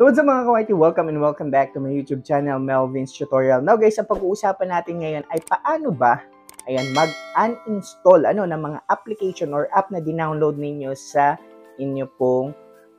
So what's up mga kawaiti? Welcome and welcome back to my YouTube channel, Melvin's Tutorial. Now guys, ang pag-uusapan natin ngayon ay paano ba ayan, mag-uninstall ano, ng mga application or app na dinownload ninyo sa inyo pong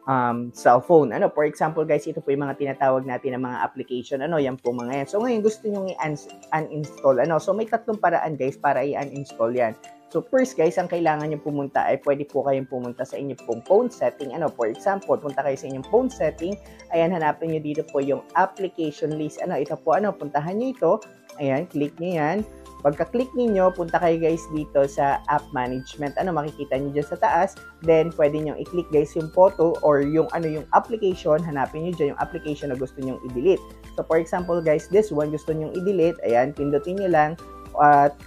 um, cellphone. Ano, for example guys, ito po yung mga tinatawag natin ng mga application. Ano, yan po mga yan. So ngayon gusto nyo i-uninstall. Ano, so may tatlong paraan guys para i-uninstall yan. So first guys, ang kailangan nyo pumunta ay pwede po kayong pumunta sa inyong pong phone setting. Ano, for example, punta kayo sa inyong phone setting. Ayan, hanapin nyo dito po yung application list. Ano, ito po, ano, puntahan nyo ito. Ayan, click nyo yan. Pagka-click niyo punta kayo guys dito sa app management. Ano, makikita niyo dyan sa taas. Then, pwede nyo i-click guys yung photo or yung ano yung application. Hanapin niyo dyan yung application na gusto nyo i-delete. So, for example guys, this one gusto nyo i-delete. Ayan, pindutin nyo lang. At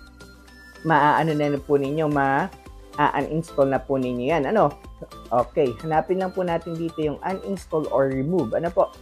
maaano na po ninyo, ma uninstall na po ninyo yan. Ano? Okay, hanapin lang po natin dito yung uninstall or remove. Ano po?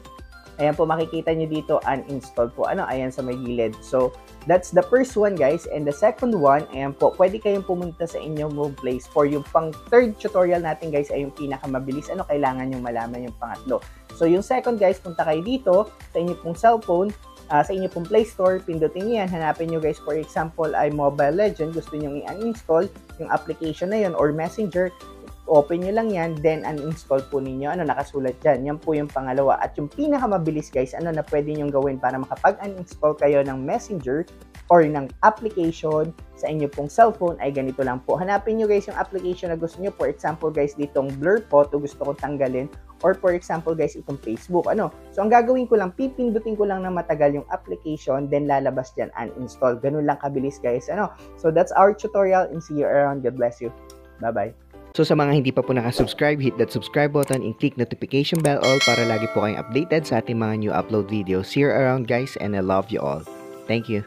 Ayan po, makikita nyo dito, uninstall po. Ano? Ayan sa may gilid. So, that's the first one, guys. And the second one, ayan po, pwede kayong pumunta sa inyong home place for yung pang third tutorial natin, guys, ay yung pinakamabilis. Ano kailangan nyo malaman yung pangatlo? So, yung second, guys, punta kayo dito sa inyong pong cellphone uh, sa inyo pong Play Store, pindutin nyo yan. Hanapin nyo guys, for example, ay Mobile Legend. Gusto nyo i-uninstall yung application na yun or Messenger. Open nyo lang yan, then uninstall po ninyo. Ano, nakasulat dyan. Yan po yung pangalawa. At yung pinakamabilis guys, ano na pwede nyo gawin para makapag-uninstall kayo ng Messenger or ng application sa inyo pong cellphone ay ganito lang po. Hanapin nyo guys yung application na gusto nyo. For example guys, ditong blur photo gusto ko tanggalin or for example guys, itong Facebook. Ano? So ang gagawin ko lang, pipindutin ko lang na matagal yung application then lalabas dyan uninstall. Ganun lang kabilis guys. Ano? So that's our tutorial and see you around. God bless you. Bye-bye. So sa mga hindi pa po nakasubscribe, hit that subscribe button and click notification bell all para lagi po kayong updated sa ating mga new upload videos. See you around guys and I love you all. Thank you.